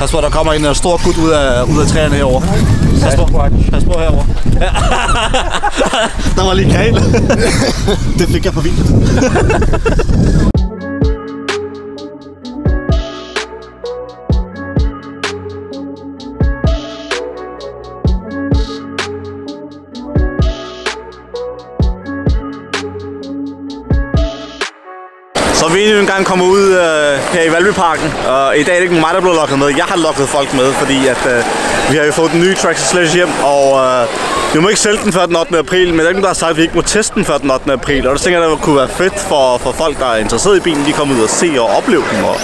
Pas på, der kommer en uh, stor gut ud af, ud af træerne på, pas på herovre. Ja. der var lige kagel. det fik jeg på video. gang kommer ud øh, her i Valbyparken, og i dag er det ikke mig, der er lukket med. Jeg har lukket folk med, fordi at, øh, vi har jo fået den nye Traxxas Sledge hjem, og øh, vi må ikke sælge den før den 8. april, men der er ikke nogen, der har sagt, at vi ikke må teste den før den 8. april. Og det tænker jeg, det kunne være fedt for, for folk, der er interesseret i bilen, de kommer ud og se og opleve den, og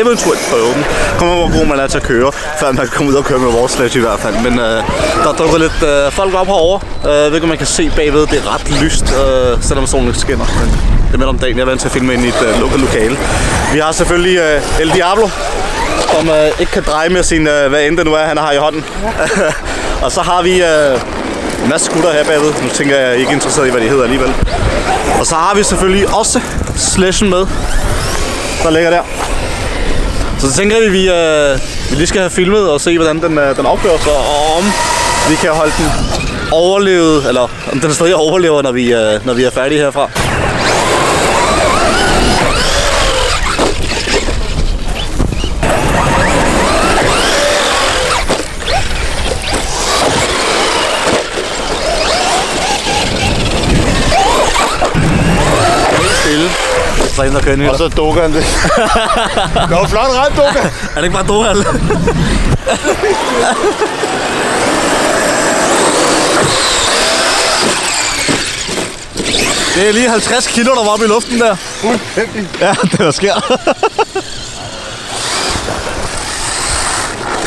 eventuelt prøve den. Kommer hvor god man er til at køre, før man kan komme ud og køre med vores sledge i hvert fald. Men øh, der er lidt øh, folk op herovre. Øh, ved ikke, om man kan se bagved, det er ret lyst, øh, selvom solen ikke skinner. Men det er midt om dagen. Jeg er vant til at filme ind i et øh, lukket lokale. Vi har selvfølgelig øh, El Diablo, som øh, ikke kan dreje med sin, øh, hvad end det nu er, han har i hånden. og så har vi øh, en masse skutter her bagved. Nu tænker jeg, jeg er ikke interesseret i, hvad de hedder alligevel. Og så har vi selvfølgelig også slashen med, der ligger der. Så så tænker jeg, at vi, øh, vi lige skal have filmet og se, hvordan den, øh, den opfører sig, og om vi kan holde den overlevet, eller om den stadig overlever, når vi, øh, når vi er færdige herfra. Så ind og køre Og så dukker han det. var flot ret, dukker. Er det ikke bare Dohal? Det er lige 50 kilo, der var oppe i luften der. Fuldstændig. Ja, det der sker.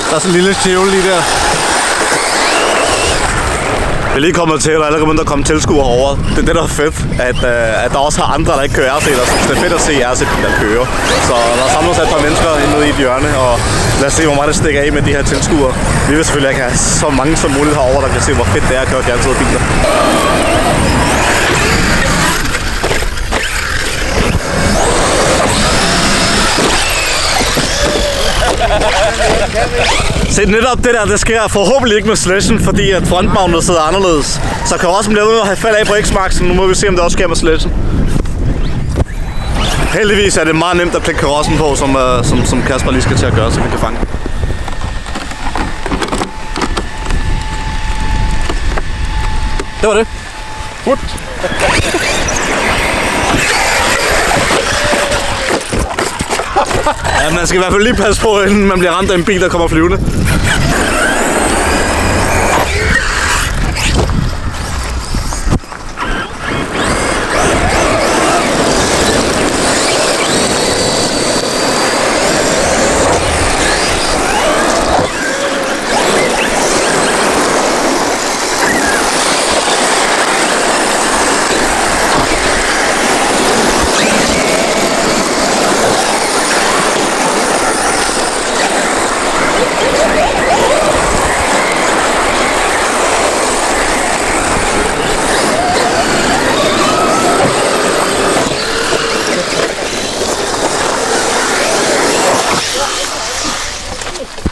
Der er sådan en lille tævel lige der. Jeg er lige kommet til, at der er allerede begyndt at komme tilskuere over. Det er det, der er fedt, at, uh, at der også er andre, der ikke kører RC, der så det er fedt at se RC-biler køre. Så der samler sig et par mennesker ind i et hjørne, og lad os se, hvor meget det stikker af med de her tilskuere. Vi vil selvfølgelig ikke have så mange som muligt herovre, der kan se, hvor fedt det er at køre fjernsede biler. Se, netop det der, det sker forhåbentlig ikke med slashen, fordi at frontmagnet sidder anderledes. Så kan også blive ved at have af på X-Maxen, Nu må vi se, om det også sker med slashen. Heldigvis er det meget nemt at klikke karossen på, som, uh, som, som Kasper lige skal til at gøre, så vi kan fange. Det var det. Gut. Ja, man skal i hvert fald lige passe på, inden man bliver ramt af en bil, der kommer flyvende.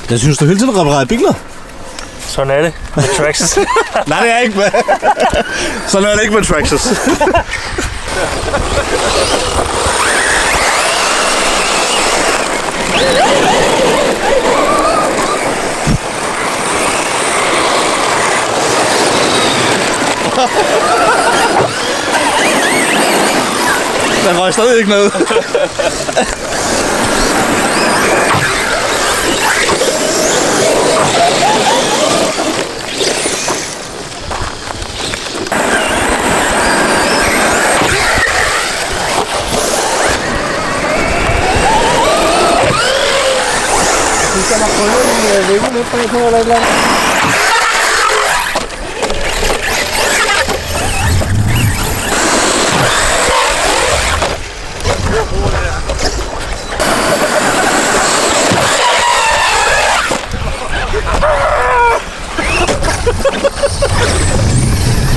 Jeg synes, du hele tiden reparerer biler. Sådan er det med Traxxas. Nej, det er ikke med. Sådan er det ikke med Traxxas. Der røg stadig ikke noget. En vinge lidt bagpå eller et eller andet?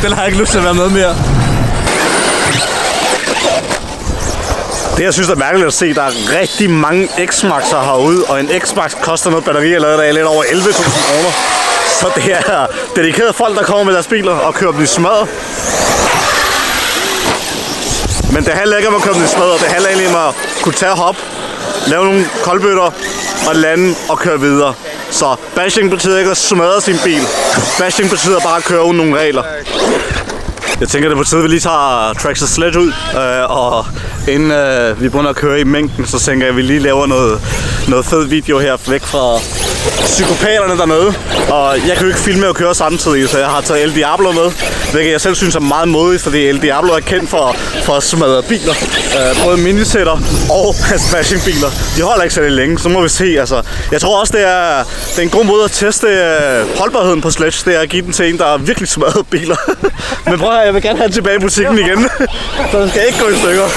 Den har jeg ikke lyst til at være med mere. Det jeg synes er mærkeligt at se, der er rigtig mange X-Max'er herude, og en X-Max koster noget batteri lavet af lidt over 11.000 kroner. Så det er dedikerede folk, der kommer med deres biler og kører dem i smadret. Men det handler ikke om at køre dem i smadret, det handler egentlig om at kunne tage hop, lave nogle koldbøtter og lande og køre videre. Så bashing betyder ikke at smadre sin bil. Bashing betyder bare at køre uden nogle regler. Jeg tænker, det er på tide, at vi lige tager Traxxas Sledge ud, øh, og inden øh, vi begynder at køre i mængden, så tænker jeg, at vi lige laver noget, noget fed video her væk fra psykopaterne dernede. Og jeg kan jo ikke filme og køre samtidig, så jeg har taget El Diablo med, hvilket jeg selv synes er meget modigt, fordi El Diablo er kendt for, for at smadre biler. Øh, både minisætter og smashing biler. De holder ikke særlig længe, så må vi se. Altså, jeg tror også, det er, det er en god måde at teste øh, holdbarheden på Sledge, det er at give den til en, der virkelig smadrer biler. Men prøv at høre, jeg vil gerne have den tilbage i butikken igen, så den skal ikke gå i stykker.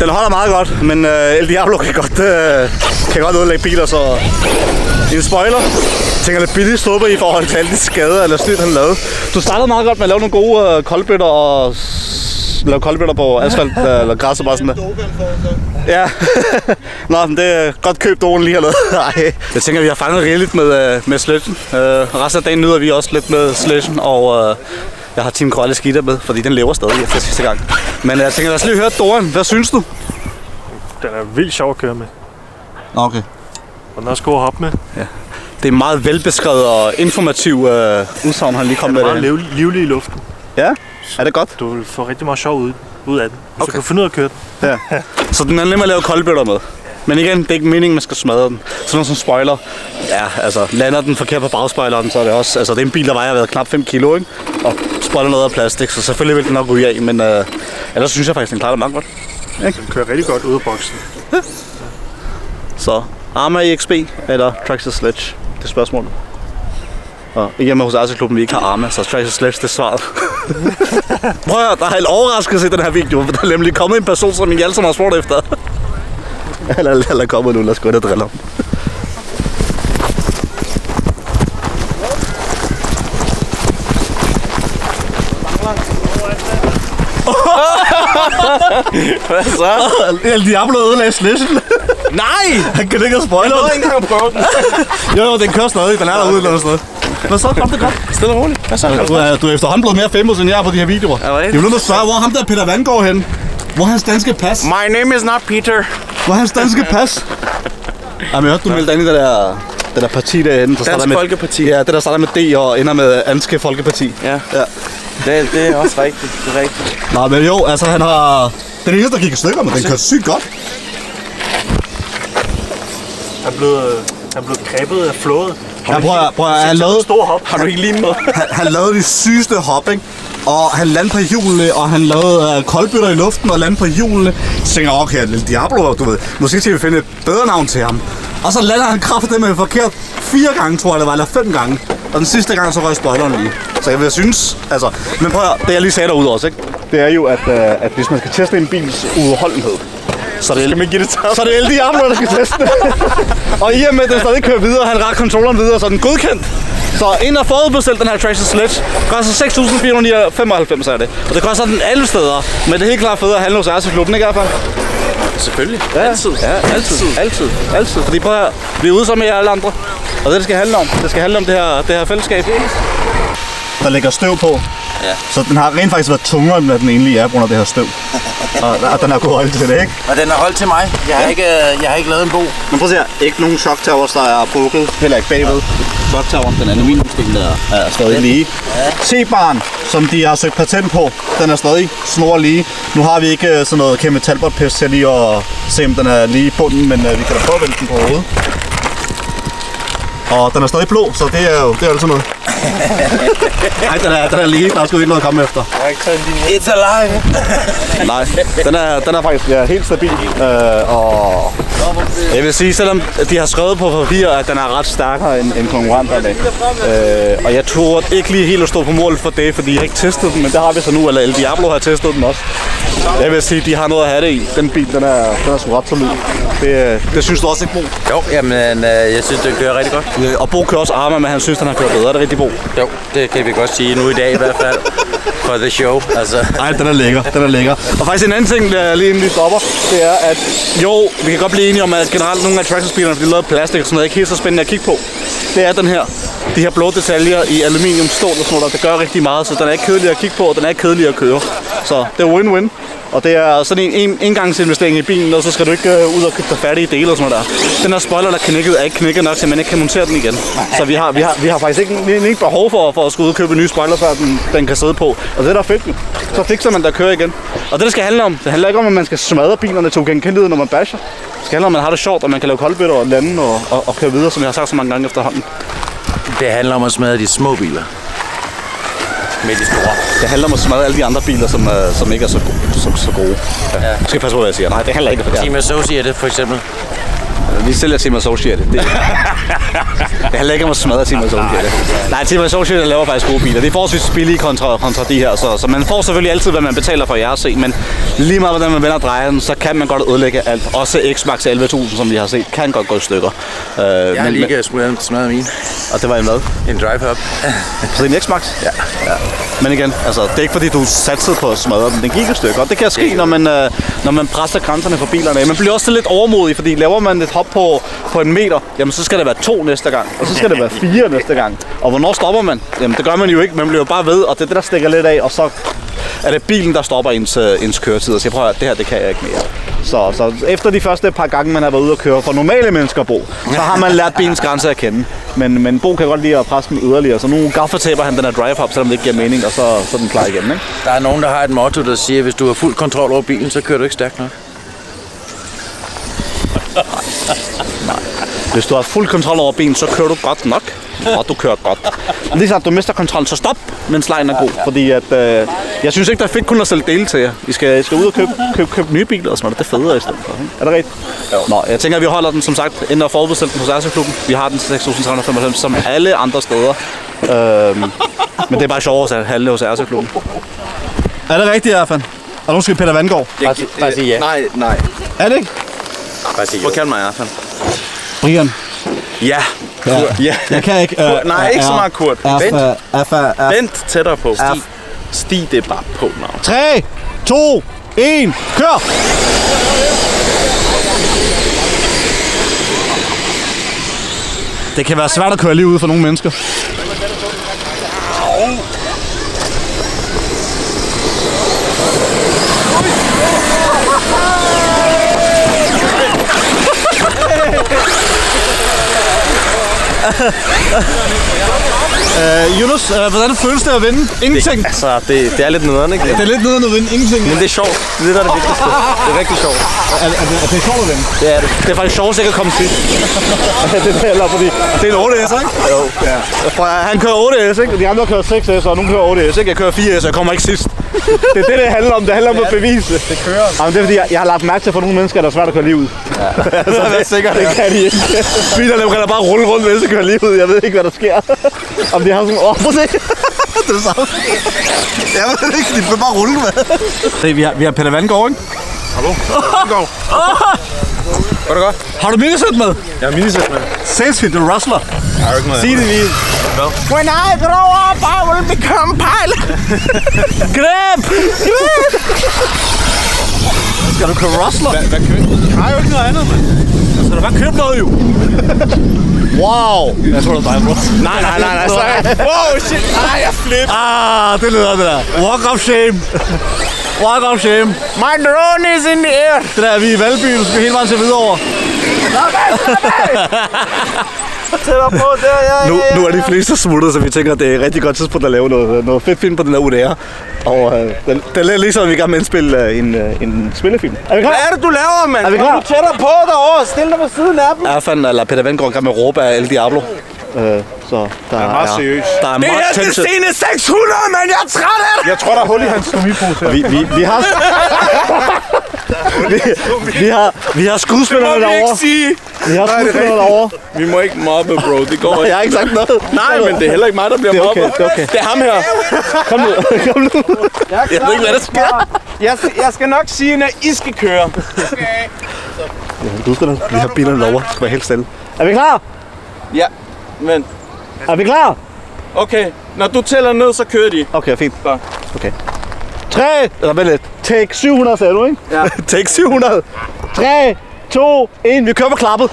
Den holder meget godt, men øh, El Diablo kan godt, øh, kan godt ødelægge biler, så en spoiler. Jeg tænker lidt billigt ståbe i forhold til alle de skader eller snydt, han lavede. Du startede meget godt med at lave nogle gode øh, koldbøtter og lave koldbøtter på asfalt øh, eller græs og bare sådan der. Ja. Nå, men det er godt købt Dogen lige hernede. Nej. Jeg tænker, vi har fanget rigeligt med, øh, med sledgen. Øh, resten af dagen nyder vi også lidt med sledgen, og øh, jeg har Team Krølle Skitter med, fordi den lever stadig efter sidste gang. Men jeg tænker, lad os lige høre Doren. Hvad synes du? Den er vildt sjov at køre med. Okay. Og den er også god at hoppe med. Det er meget velbeskrevet og informativ øh, udsagn, han lige kom Den med. er meget liv, livlig i luften. Ja, er det godt? Du vil få rigtig meget sjov ud, ud af den. Hvis Okay. du kan finde ud af at køre den. Ja. Så den er nem at lave koldbøtter med. Men igen, det er ikke meningen, man skal smadre den. Sådan noget som spoiler. Ja, altså, lander den forkert på bagspoileren, så er det også... Altså, det er en bil, der vejer været knap 5 kilo, ikke? Og spoiler noget af plastik, så selvfølgelig vil den nok ryge af, men øh, ellers synes jeg faktisk, den klarer det meget godt. Den kører rigtig godt ud af boksen. Så Arma EXP eller Traxxas Sledge? Det er spørgsmålet. Og ikke hjemme hos Arce-klubben, vi ikke har Arma, så Traxxas Sledge, det er svaret. Prøv at høre, der er en overraskelse i den her video, for der er nemlig kommet en person, som I alle sammen har spurgt efter. eller, eller kommet nu, lad os gå ind og drille ham. Hvad så? El Diablo ødelagde sledgen. Nej! Han kan ikke have spoiler. Jeg ved ikke engang at prøve den. Jo, jo, den kører stadig. Den er derude eller sådan noget. Hvad så? Kom det godt. Stille og roligt. Hvad så? Du er, du er efterhånden blevet mere famous, end jeg er på de her videoer. Er det? Jeg bliver nødt til at hvor ham der Peter Vandgaard hen? Hvor er hans danske pas? My name is not Peter. Hvor er hans danske pas? Jamen, jeg hørte, du meldte ind i det der, det der parti derinde. Der starter med, Folkeparti. Ja, det der starter med D og ender med Anske Folkeparti. Ja, Ja. Det, det er også rigtigt. Det er rigtigt. Nå, men jo, altså han har... Den eneste, der gik i stykker, men den kører sygt godt. Han blevet, øh, han er blevet grebet af flået. Ja, prøv at, prøv at, han lavede, Stor hop. Har du ikke lige med? han, han lavede de sygeste hop, ikke? Og han landede på hjulene, og han lavede uh, koldbøtter i luften og landede på hjulene. Så tænker jeg, okay, Lille Diablo, du ved, måske skal vi finde et bedre navn til ham. Og så lander han kraftigt med forkert fire gange, tror jeg det var, eller fem gange. Og den sidste gang, så røg spoileren lige. Så jeg vil synes, altså... Men prøv at, det jeg lige sagde derude også, ikke? Det er jo, at, øh, at hvis man skal teste en bils udholdenhed, så er det, skal give det så er det El Diablo, der skal teste det. og i og med, at den stadig kører videre, han rækker controlleren videre, så er den godkendt. Så en har forudbestilt den her Tracer Sledge. Koster 6.495 er det. Og det koster den alle steder. Men det er helt klart federe at handle hos Erseklubben, ikke i hvert fald? Selvfølgelig. Ja, altid. Ja, altid. Altid. Altid. Fordi prøv at vi er ude med jer alle andre. Og det, det skal handle om. Det skal handle om det her, det her fællesskab. Der ligger støv på. Ja. Så den har rent faktisk været tungere, end den egentlig er, på grund af det her støv. og, og den har gået holdt til det, ikke? Og den er holdt til mig. Jeg har, ikke, øh, jeg har ikke lavet en bog. Men prøv at se her. Ikke nogen shock towers, der er brukket. Heller ikke bagved. Shock tower, den aluminiumsdel, der er stadig lige. C-baren, som de har søgt patent på, den er stadig snor lige. Nu har vi ikke øh, sådan noget kæmpe talbot til lige at se, om den er lige i bunden, men øh, vi kan da prøve at vende den på hovedet. Og den er stadig blå, så det er jo det er altid noget. Nej, den er, den er lige. Der er sgu ikke noget at komme efter. It's alive. Nej, den er, den er faktisk ja, helt stabil. Øh, og jeg vil sige, selvom de har skrevet på papir, at den er ret stærkere end, end konkurrenterne. Øh, og jeg tror ikke lige helt at stå på mål for det, fordi jeg har ikke testet den, men det har vi så nu, eller El Diablo har testet den også. Jeg vil sige, de har noget at have det i. Den bil, den er, den er sgu ret solid. Det, det synes du også ikke, Bo? Jo, jamen, øh, jeg synes, det kører rigtig godt. Øh, Og Bo kører også Arma, men han synes, den har kørt bedre. Er det rigtigt, Bo? Jo, det kan vi godt sige nu i dag i hvert fald. For the show, altså. Nej, den er lækker. Den er lækker. Og faktisk en anden ting, der lige inden vi stopper, det er, at jo, vi kan godt blive enige om, at generelt nogle af tractorspillerne, fordi de er lavet af plastik og sådan noget, ikke helt så spændende at kigge på. Det er den her. De her blå detaljer i aluminium, stål og sådan noget, det gør rigtig meget, så den er ikke kedelig at kigge på, og den er ikke kedelig at køre. Så det er win-win. Og det er sådan en, en engangsinvestering i bilen, og så skal du ikke øh, ud og købe dig færdige dele og sådan noget der. Den her spoiler, der knækket, er ikke knækket nok, så man ikke kan montere den igen. Så vi har, vi har, vi har faktisk ikke, ikke behov for, for at skulle ud og købe en ny spoiler, før den, den kan sidde på. Og det er der fedt. Så fikser man der kører igen. Og det, det skal handle om, det handler ikke om, at man skal smadre bilerne til ugenkendelighed, når man basher. Det skal handle om, at man har det sjovt, og man kan lave koldbøtter og lande og, og, og køre videre, som jeg har sagt så mange gange efterhånden. Det handler om at smadre de små biler. Med de store. Det handler om at smadre alle de andre biler, som, øh, som ikke er så, go- så, så gode. Ja. Jeg skal passe på, hvad jeg siger. Nej, det handler ikke om det. Team Associated for eksempel. Vi sælger Team Associated. Det, det handler ikke om at smadre Team Associated. Nej, Team Associated laver faktisk gode biler. Det er forholdsvis billige kontra, kontra de her, så, så man får selvfølgelig altid, hvad man betaler for jeres se, men lige meget hvordan man vender den, så kan man godt ødelægge alt. Også X-Max 11.000, som vi har set, kan godt gå i stykker. Uh, Jeg har lige smadret, smadret min. og det var en hvad? En drive hop. Så det er en X-Max? Ja. ja. Men igen, altså, det er ikke fordi, du satsede på at smadre den. Den gik et stykke, og det kan ske, når man, øh, når man presser grænserne for bilerne. Man bliver også lidt overmodig, fordi laver man et hop på, på en meter, jamen så skal det være to næste gang, og så skal det være fire næste gang. Og hvornår stopper man? Jamen det gør man jo ikke, man bliver jo bare ved, og det er det, der stikker lidt af, og så er det bilen, der stopper ens, øh, ens køretid og siger, prøv at høre, det her, det kan jeg ikke mere. Så, så efter de første par gange, man har været ude at køre for normale mennesker, Bo, så har man lært bilens grænse at kende. Men, men Bo kan godt lide at presse dem yderligere, så nu gaffataber han den her drive hop, selvom det ikke giver mening, og så, så er den klar igen, ikke? Der er nogen, der har et motto, der siger, at hvis du har fuld kontrol over bilen, så kører du ikke stærkt nok. Hvis du har fuld kontrol over bilen, så kører du godt nok. Og du kører godt. Lige så du mister kontrollen, så stop, mens lejen er god. Fordi at, øh, jeg synes ikke, der er fedt kun at sælge dele til jer. I skal, I skal ud og købe, købe, købe nye biler og sådan noget. Det er federe i stedet for. Ikke? Er det rigtigt? Jo. Nå, jeg tænker, at vi holder den som sagt inden at forudbestille den hos Erseklubben. Vi har den til 6.395 som alle andre steder. Øhm, men det er bare sjovere at handle hos Erseklubben. Er det rigtigt, Erfan? Og nu skal Peter Vandgaard. Bare, bare sige ja. Nej, nej. Er det ikke? Bare sige Hvor kan mig, Erfan? Brian. Ja. Ja. Ja. Jeg kan ikke. Øh, Nej, ikke så meget Kurt. Vent, vent tættere på. Stig. Stig, det bare på navn. 3, 2, 1, kør! Det kan være svært at køre lige ud for nogle mennesker. 哈哈哈哈哈哈 Uh, Jonas, uh, hvordan føles det at vinde? Ingenting. Altså, det, det er lidt nederen, ikke? Det er lidt nederen at vinde ingenting. Men det er sjovt. Det er det, der er det vigtigste. Det er rigtig sjovt. Er, er, det, er det sjovt at vinde? Det er det. Det er faktisk sjovt ikke at komme sidst. det er heller, fordi det er en 8S, ikke? Jo. Ja. For han kører 8S, ikke? De andre kører 6S, og nogen kører 8S, ikke? Jeg kører 4S, og jeg kommer ikke sidst. Det er det, det handler om. Det handler om at bevise. Det kører. Jamen, det er fordi, jeg, jeg har lagt mærke til for nogle mennesker, der er svært at køre lige ud. Ja. altså, det, er sikkert, det kan de ikke. Bilerne kan da bare rulle rundt, mens de kører lige ud. Jeg ved ikke, hvad der sker. Om de har sådan... At se. det er det samme. Jeg ved det ikke, de bliver bare rulle, mand. Se, vi har, vi har Pelle Vandgaard, ikke? Går det godt? Har du minisæt med? Jeg har minisæt med. Sindssygt, du er wrestler. Jeg har ikke noget. Sig det lige. When I grow up, I will become pilot. Greb! Skal du købe wrestler? Hvad, hvad køber Jeg har jo ikke noget andet, mand. Så du bare købe noget, jo. Wow. Jeg tror, det er dig, bro. Nej, nej, nej, nej. af. Wow, shit. Nej, jeg flip. Ah, det lyder det der. Walk of shame. Walk of shame. My drone is in the air. Det der, vi er i Valby, du skal hele vejen til videre. Tættere på der, ja, Nu, nu er de fleste smuttet, så vi tænker, at det er et rigtig godt tidspunkt at lave noget, noget fedt film på den der UDR. Og øh, den, den er ligesom, at vi er i gang med at indspille øh, en, øh, en spillefilm. Er vi klar? Hvad er det, du laver, mand? Er vi klar? Du tættere på derovre. Stil dig ved siden af dem. Er fanden, eller Peter Vandgaard i gang med at råbe af El Diablo. Øh, så der er, meget seriøs. Der er Det meget her, det er tension. scene 600, mand. Jeg er træt af det. Jeg tror, der er hul i hans stomipose her. Vi, vi, vi har... vi, vi har, vi har skuespillerne derovre. sige. Vi har er skuespillerne derovre. Vi må ikke mobbe, bro. Det går Jeg ikke. har ikke sagt noget. Nej, men det er heller ikke mig, der bliver Det okay, mobbet. det er okay. Det er ham her. Kom nu, kom nu. Jeg, Jeg ved ikke, hvad der sker. jeg, jeg skal nok sige, når I skal køre. Du skal vi har bilerne derovre. Skal være helt stille. Er vi klar? Ja, men Er vi klar? okay. Når du tæller ned, så kører de. Okay, fint. Godt. Okay. 3, eller vent lidt. Take 700 sagde du, ikke? Ja. Take 700. 3, 2, 1. Vi kører på klappet.